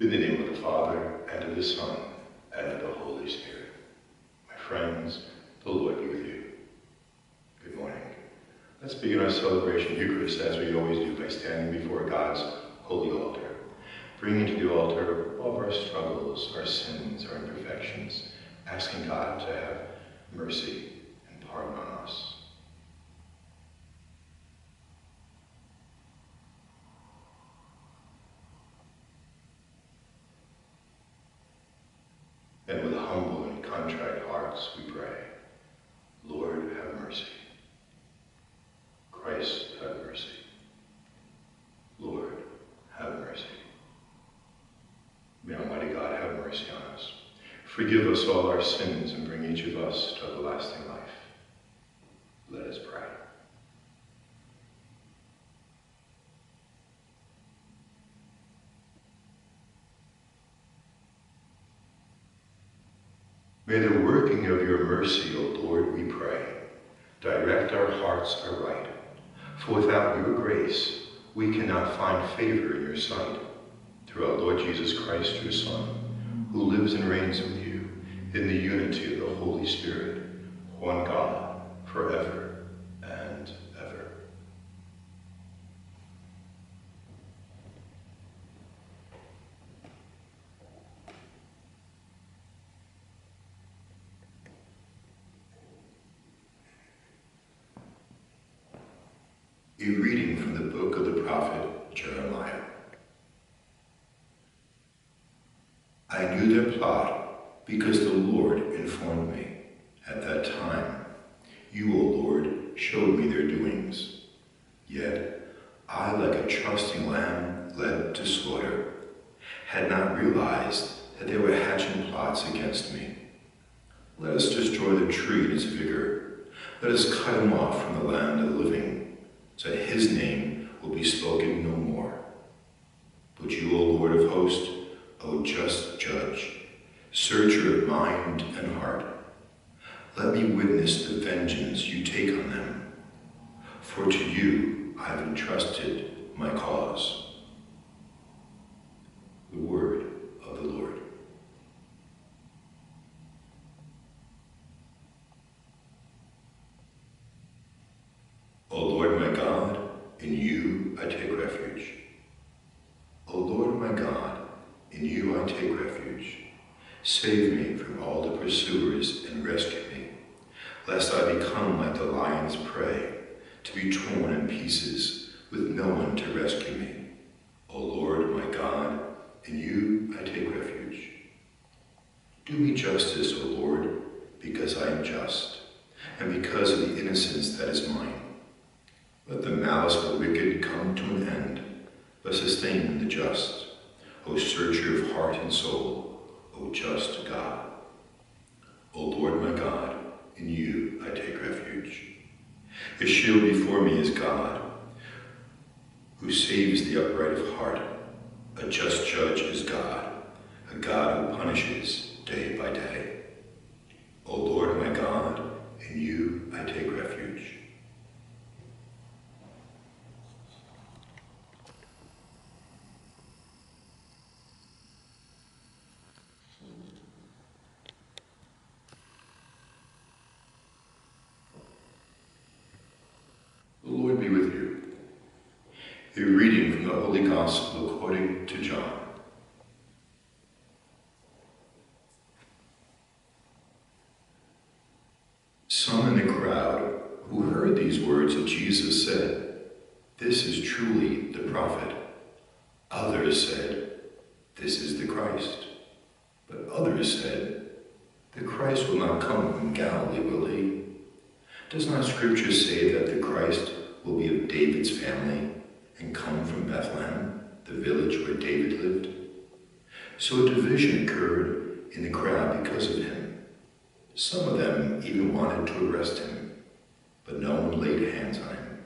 In the name of the Father, and of the Son, and of the Holy Spirit. My friends, the Lord be with you. Good morning. Let's begin our celebration of Eucharist as we always do by standing before God's holy altar, bringing to the altar all of our struggles, our sins, our imperfections, asking God to have mercy and pardon on us. And with humble and contrite hearts we pray, Lord, have mercy. Christ, have mercy. Lord, have mercy. May Almighty God have mercy on us. Forgive us all our sins and bring each of us to everlasting life. Let us pray. May the working of your mercy, O Lord, we pray, direct our hearts aright. For without your grace, we cannot find favor in your sight. Through our Lord Jesus Christ, your Son, who lives and reigns with you in the unity of the Holy Spirit, one God, forever and ever. A reading from the book of the prophet Jeremiah. I knew their plot because informed me. At that time, you, O Lord, showed me their doings. Yet I, like a trusting lamb led to slaughter, had not realized that they were hatching plots against me. Let us destroy the tree in its vigor. Let us cut him off from the land of the living, so that his name will be spoken no more. But you, O Lord of hosts, O just judge, searcher of mind and heart, let me witness the vengeance you take on them. For to you I have entrusted my cause. The word of the Lord. O Lord my God, in you I take refuge. O Lord my God, in you I take refuge. Save me from all the pursuers and rescue me, lest I become like the lion's prey, to be torn in pieces with no one to rescue me. O Lord my God, in you I take refuge. Do me justice, O Lord, because I am just, and because of the innocence that is mine. Let the malice of the wicked come to an end, but sustain the just. O searcher of heart and soul, O just God. O Lord my God, in you I take refuge. A shield before me is God, who saves the upright of heart. A just judge is God, a God who punishes day by day. O Lord my God, in you I take refuge. The Lord be with you. A reading from the Holy Gospel according to John. Some in the crowd who heard these words of Jesus said, This is truly the prophet. Others said, This is the Christ. But others said, The Christ will not come from Galilee, will he? Does not Scripture say that the Christ will be of David's family and come from Bethlehem, the village where David lived? So a division occurred in the crowd because of him. Some of them even wanted to arrest him, but no one laid hands on him.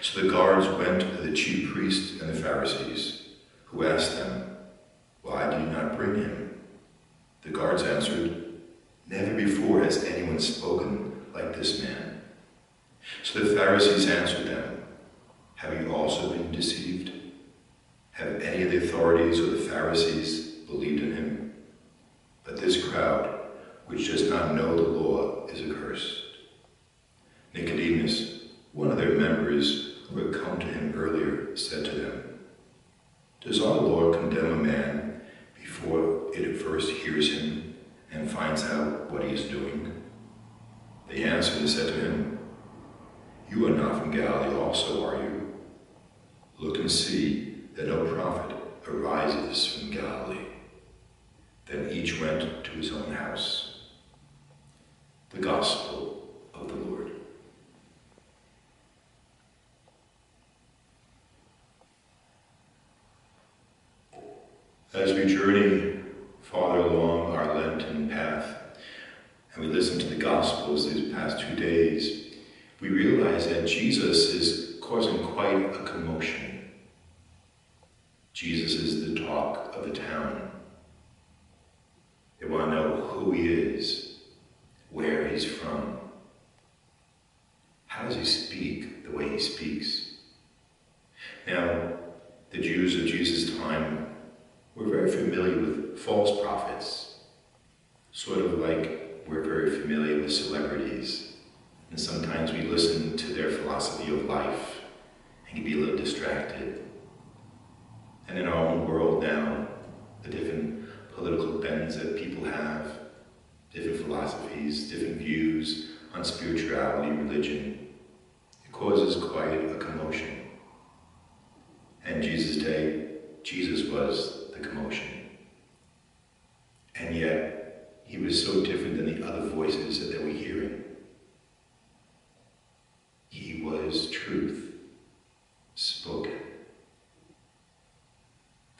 So the guards went to the chief priests and the Pharisees, who asked them, Why do you not bring him? The guards answered, Never before has anyone spoken like this man. So the Pharisees answered them, Have you also been deceived? Have any of the authorities or the Pharisees believed in him? But this crowd, which does not know the law, is accursed. Nicodemus, one of their members who had come to him earlier, said to them, Does our law condemn a man before it at first hears him and finds out what he is doing? They answered and said to him, You are not from Galilee also, are you? Look and see that no prophet arises from Galilee. Then each went to his own house. The Gospel of the Lord. As we journey farther along our Lenten path, and we listen to the Gospels these past two days, we realize that Jesus is causing quite a commotion. Jesus is the talk of the town. They want to know who he is, where he's from. How does he speak the way he speaks? Now, the Jews of Jesus' time were very familiar with false prophets, sort of like we're very familiar with celebrities. And sometimes we listen to their philosophy of life and can be a little distracted. And in our own world now, the different political bends that people have, different philosophies, different views on spirituality, religion, it causes quite a commotion. And Jesus' day, Jesus was the commotion. And yet, he was so different than the other voices that they were hearing. He was truth spoken.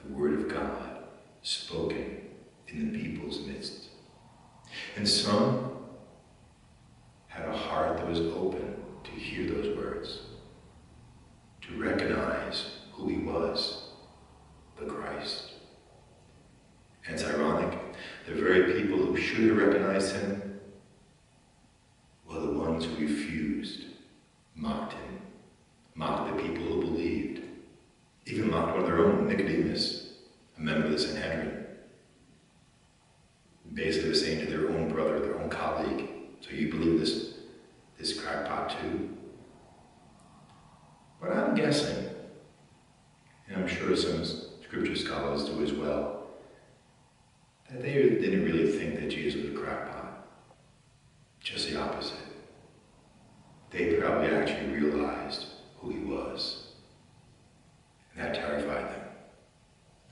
The Word of God spoken in the people's midst. And some had a heart that was open to hear those words, to recognize who he was, the Christ. And it's ironic, the very people who should have recognized him were the ones who refused, mocked him, mocked the people who believed, even mocked one of their own, Nicodemus, a member of the Sanhedrin. Basically, they're saying to their own brother, their own colleague, so you believe this, this crackpot too? But I'm guessing, and I'm sure some scripture scholars do as well, that they didn't really think that Jesus was a crackpot. Just the opposite. They probably actually realized who he was. And that terrified them.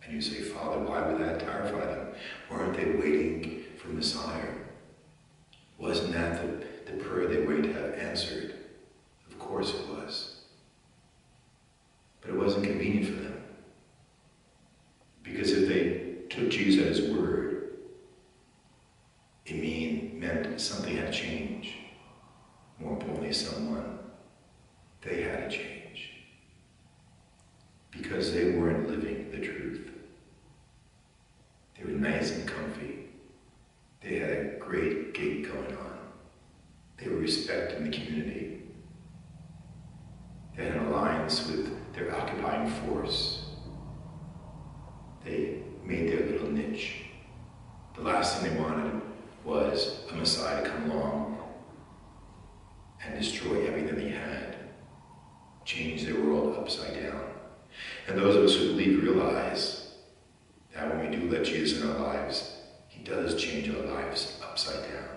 And you say, Father, why would that terrify them? Weren't they waiting for Messiah? Wasn't that the, the prayer they waited to have answered? Of course it was. But it wasn't convenient for them. Because if they took Jesus at his word, it mean, meant something had to change. More importantly, someone, they had to change. Because they weren't living the truth. They were nice and comfy. They had a great gig going on. They were respected in the community. They had an alliance with their occupying force. They made their little niche. The last thing they wanted was a Messiah to come along and destroy everything they had, change their world upside down. And those of us who believe realize that when we do let Jesus in our lives, he does change our lives upside down.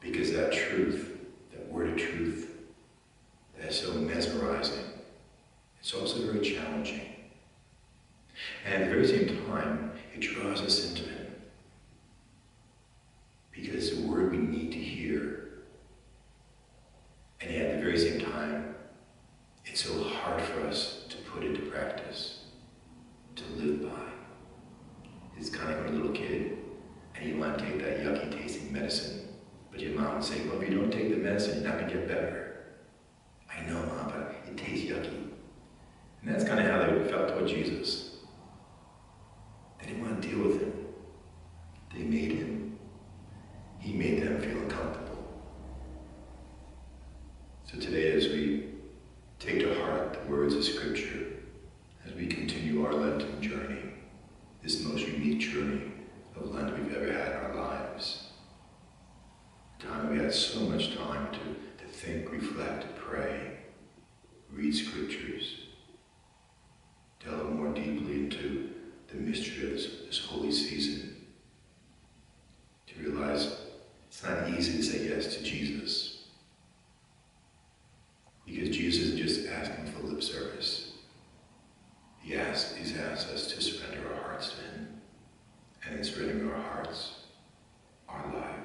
Because that truth, that word of truth, that is so mesmerizing, it's also very challenging. And at the very same time, it draws us into him. Because it's a word we need to hear. And yet at the very same time, it's so hard for us to put into practice, to live by. It's kind of like a little kid, and you want to take that yucky tasting medicine, would say, well, if you don't take the medicine, you're not going to get better. I know, mom, but it tastes yucky. And that's kind of how they felt toward Jesus. They didn't want to deal with him. They made him. He made them feel uncomfortable. So today, as we take to heart the words of Scripture, as we had so much time to, to think, reflect, pray, read scriptures, delve more deeply into the mystery of this, this holy season, to realize it's not easy to say yes to Jesus. Because Jesus isn't just asking for lip service. He asks, he's asked us to surrender our hearts to him. And in surrendering our hearts, our lives.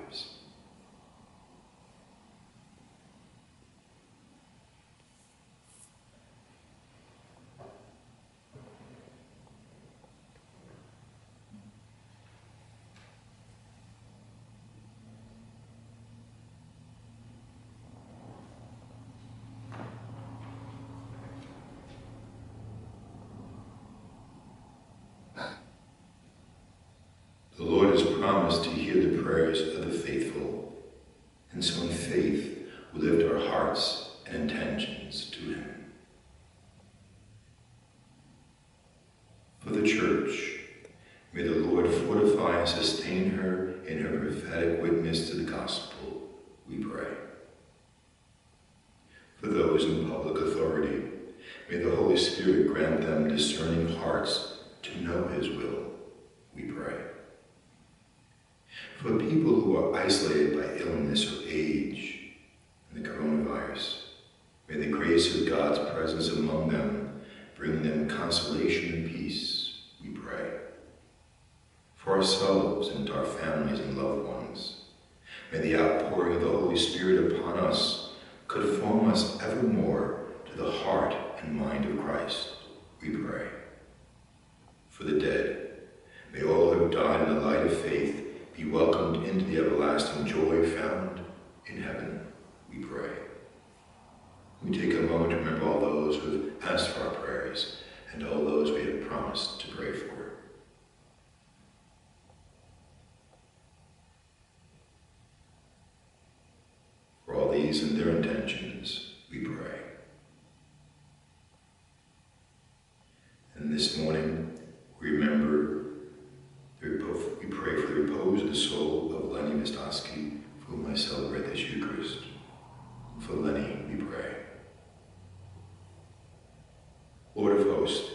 Has promised to hear the prayers of the faithful, and so in faith we lift our hearts and intentions to Him. For the Church, may the Lord fortify and sustain her in her prophetic witness to the gospel, we pray. For those in public authority, may the Holy Spirit grant them discerning hearts to know His will, we pray. For people who are isolated by illness or age and the coronavirus, may the grace of God's presence among them bring them consolation and peace, we pray. For ourselves and our families and loved ones, may the outpouring of the Holy Spirit upon us conform us evermore to the heart and mind of Christ, we pray. For the dead, may all who have died in the light of faith be welcomed into the everlasting joy found in heaven, we pray. We take a moment to remember all those who have asked for our prayers and all those we have promised to pray for. For all these and their intentions, we pray. And this morning, we remember we pray for the repose of the soul of Lenny Mistosky, for whom I celebrate this Eucharist. For Lenny, we pray. Lord of hosts,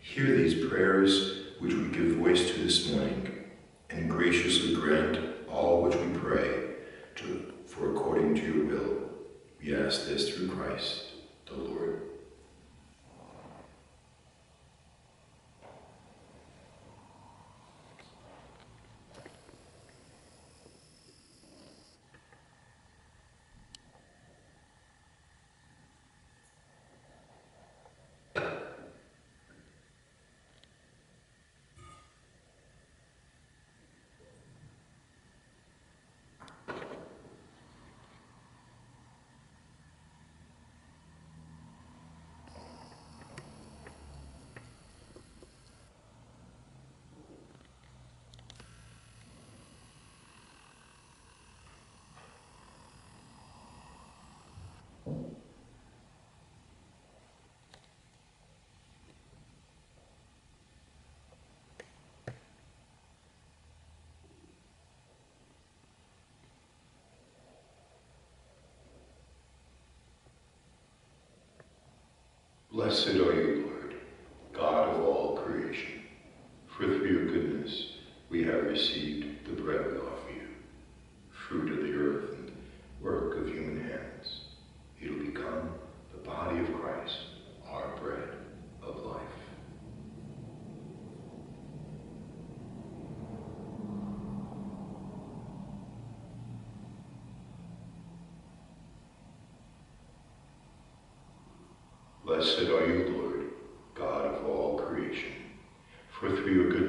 hear these prayers which we give voice to this morning, and graciously grant all which we pray to, for according to your will. We ask this through Christ, the Lord. Blessed are you, Lord, God of all creation. For through your goodness we have received the bread we offer you, fruit of the earth and work of human hands. It will become the body of Christ, our bread of life. Blessed are you, Lord, God of all creation. For through your goodness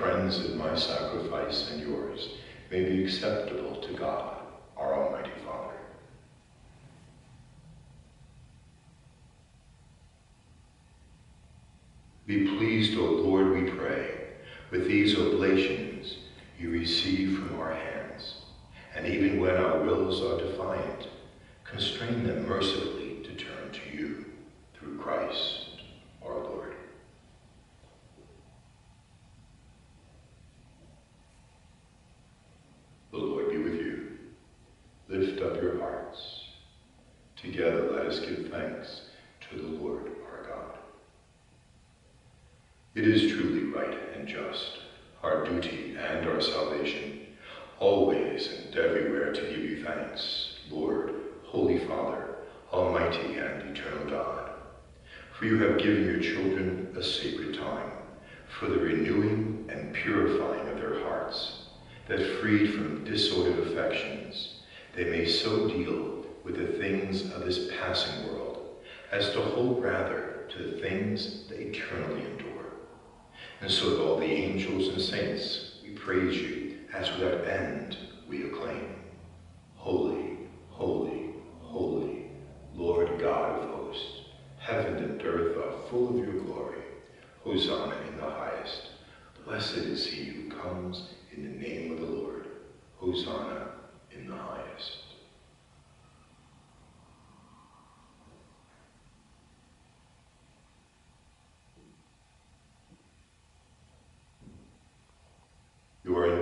friends, that my sacrifice and yours may be acceptable to God, our Almighty Father. Be pleased, O Lord, we pray, with these oblations you receive from our hands, and even when our wills are defiant, constrain them mercifully to turn to you through Christ our Lord. The Lord be with you. Lift up your hearts. Together let us give thanks to the Lord our God. It is truly right and just, our duty and our salvation, always and everywhere to give you thanks, Lord, Holy Father, Almighty and Eternal God. For you have given your children a sacred time for the renewing and purifying of their hearts, that freed from disordered affections, they may so deal with the things of this passing world as to hold rather to the things that eternally endure. And so with all the angels and saints, we praise you as without end we acclaim. Holy, holy, holy, Lord God of hosts, heaven and earth are full of your glory. Hosanna in the highest. Blessed is he who comes in the name of the Lord. Hosanna in the highest. You are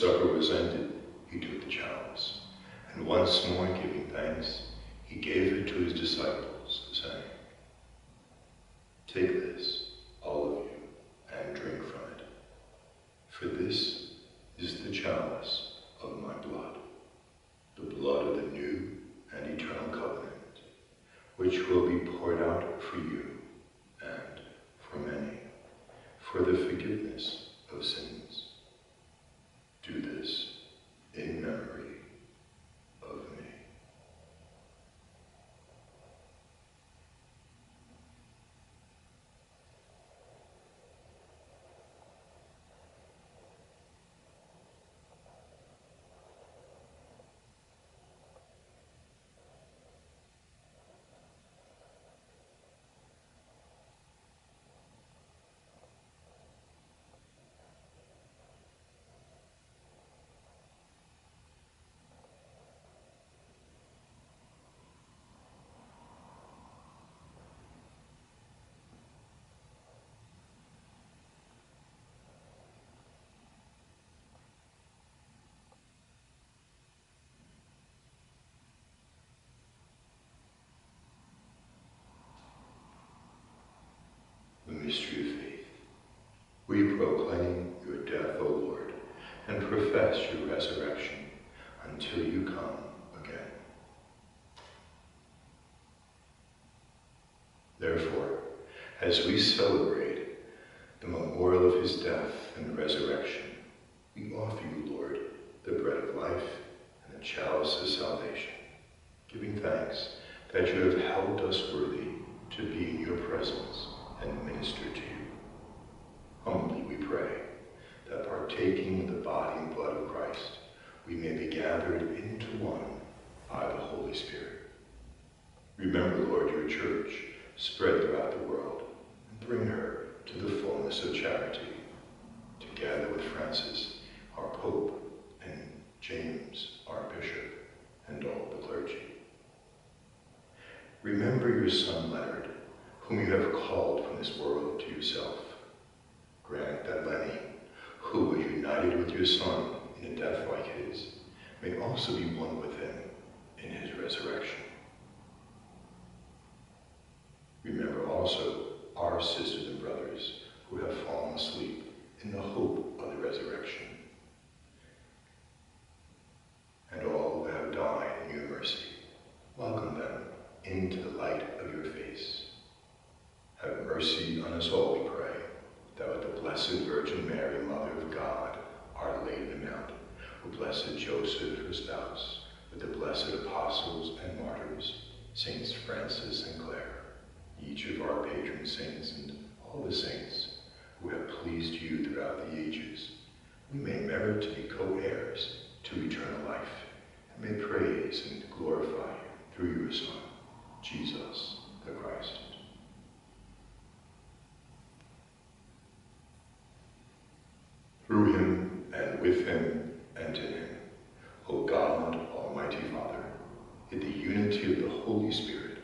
supper was ended, he took the chalice, and once more giving thanks, he gave it to his disciples, saying, Take this, all of you, and drink from it. For this is the chalice of my blood, the blood of the new and eternal covenant, which will be poured out for you and for many, for the forgiveness of sins. Do this in memory of me. the mystery of faith. We proclaim your death, O Lord, your resurrection until you come again. Therefore, as we celebrate the memorial memorial of his death and resurrection, we offer you, Lord, the bread of life and the chalice of salvation, giving thanks that you have held us worthy to be in your presence and minister to you. Humbly we pray that partaking of the body and blood of Christ, we may be gathered into one by the Holy Spirit. Remember, Lord, your church spread throughout the world and bring her to the fullness of charity, together with Francis, our Pope, and James, our Bishop, and all the clergy. Remember your son Leonard, whom you have called from this world to yourself. Grant that Lenny, who was united with your son like his, may also be one with him in his resurrection. Remember also our sisters and brothers who have fallen asleep in the hope of the resurrection. And all who have died in your mercy, welcome them into the light of your face. Have mercy on us all, we pray, that with the Blessed Virgin Mary, Mother of God, Our Lady of the Mount, with Blessed Joseph, her spouse, with the blessed apostles and martyrs, Saints Francis and Clare, each of our patron saints and all the saints who have pleased you throughout the ages, we may merit to be co-heirs to eternal life, and may praise and glorify you through your Son, Jesus the Christ. Through him, and with him, and in him, O God, Almighty Father, in the unity of the Holy Spirit,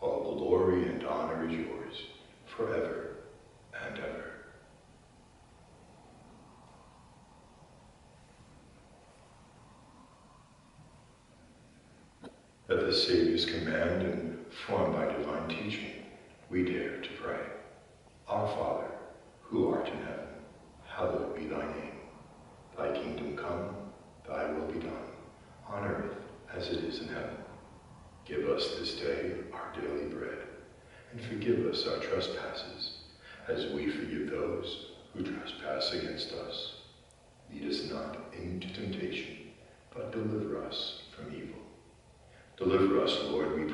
all glory and honor is yours, forever and ever. At the Savior's command and formed by divine teaching, we dare to pray. Our Father, who art in heaven, hallowed be thy name. Thy kingdom come, thy will be done, on earth as it is in heaven. Give us this day our daily bread, and forgive us our trespasses, as we forgive those who trespass against us. Lead us not into temptation, but deliver us from evil. Deliver us,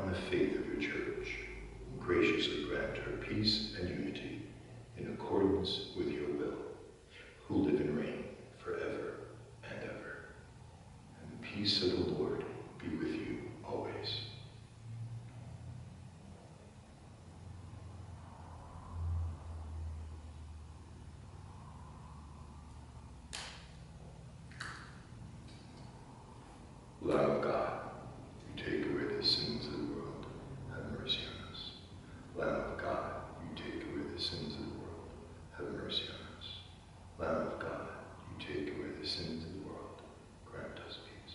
on the faith of your church, graciously grant her peace and unity in accordance with your will, who live and reign forever and ever. And the peace of the Lord be with you always. Lamb of God, you take away the sins of the world, have mercy on us. Lamb of God, you take away the sins of the world, have mercy on us. Lamb of God, you take away the sins of the world, grant us peace.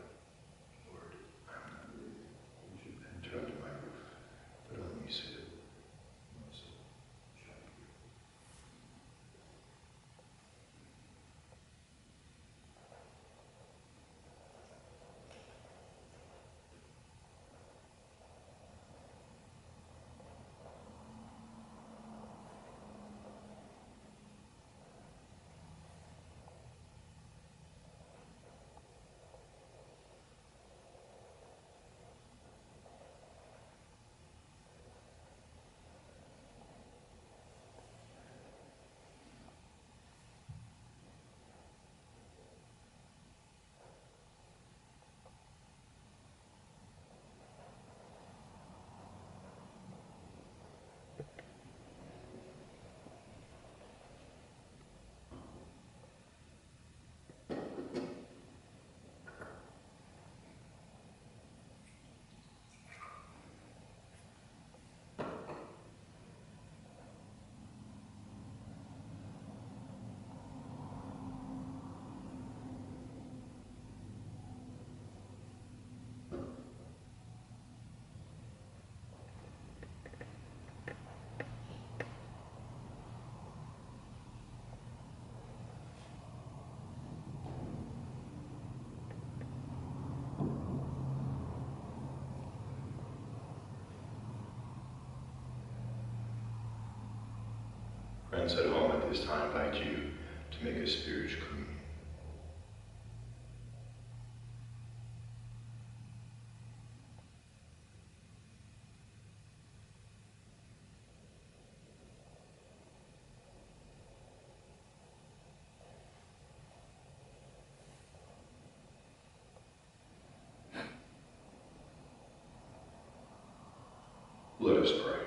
Friends at home at this time, invite you to make a spiritual communion. Let us pray.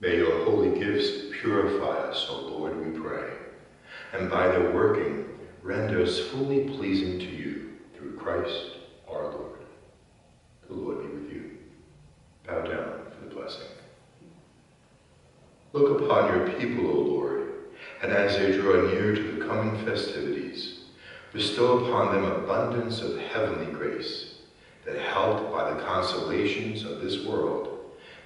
May your holy gifts purify us, O Lord, we pray, and by their working render us fully pleasing to you through Christ our Lord. The Lord be with you. Bow down for the blessing. Look upon your people, O Lord, and as they draw near to the coming festivities, bestow upon them abundance of heavenly grace, that helped by the consolations of this world,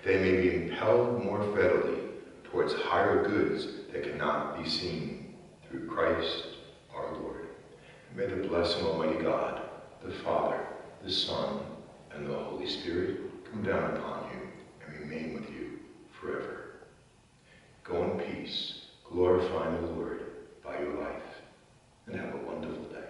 they may be impelled more readily towards higher goods that cannot be seen through Christ our Lord. May the blessing of Almighty God, the Father, the Son, and the Holy Spirit come down upon you and remain with you forever. Go in peace, glorifying the Lord by your life, and have a wonderful day.